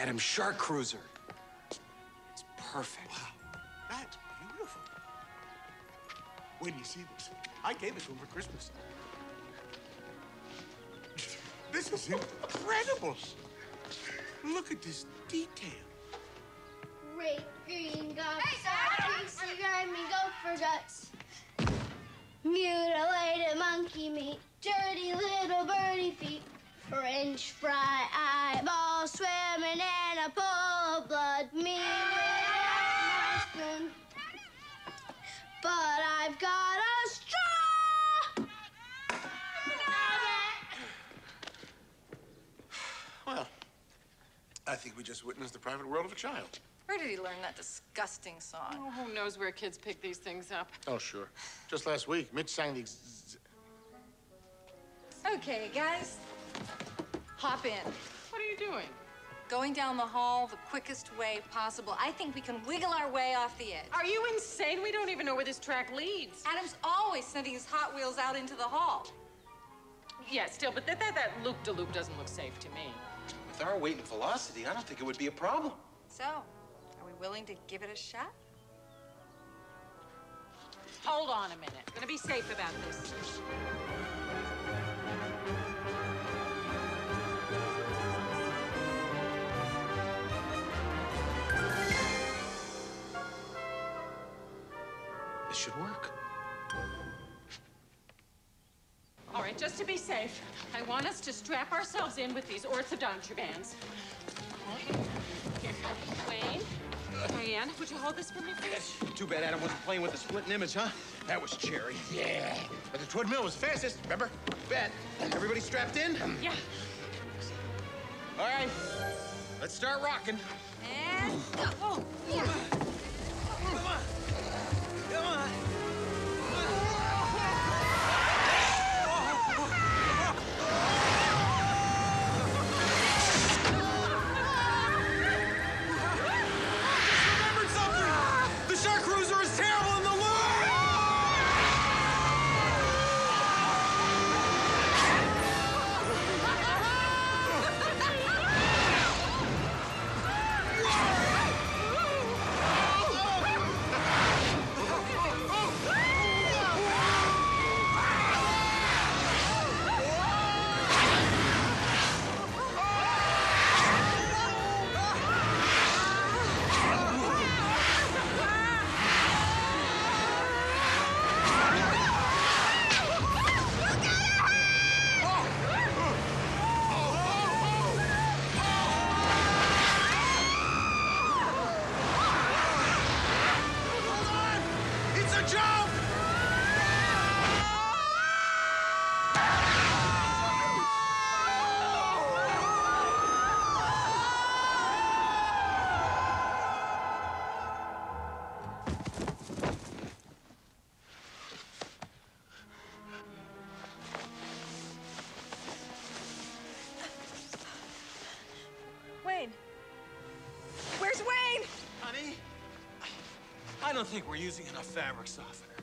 Adam Sharkruiser. It's perfect. Wow, that's beautiful. When you see this, I gave it to him for Christmas. This is incredible. Look at this detail. Red, green, gobs, greasy, grimy gopher guts. Mutilated monkey meat, dirty little birdie feet. French fry eyeballs swimming in a pool of blood. Me with my spoon. But I've got a straw. Well, I think we just witnessed the private world of a child. Where did he learn that disgusting song? Oh, who knows where kids pick these things up? Oh, sure. Just last week, Mitch sang the. Ex- Okay, guys, hop in. What are you doing? Going down the hall the quickest way possible. I think we can wiggle our way off the edge. Are you insane? We don't even know where this track leads. Adam's always sending his Hot Wheels out into the hall. Yeah, still, but that, that, that loop-de-loop doesn't look safe to me. With our weight and velocity, I don't think it would be a problem. So, are we willing to give it a shot? Hold on a minute. Gonna be safe about this. Should work. All right, just to be safe, I want us to strap ourselves in with these orthodontia bands. Here, Wayne, uh. Diane, would you hold this for me, please? Too bad Adam wasn't playing with the splitting image, huh? That was cherry. yeah. But the Twin Mill was fastest, remember? Bet. Everybody strapped in? Yeah. All right. Let's start rocking. And go. Come oh, I don't think we're using enough fabric softener.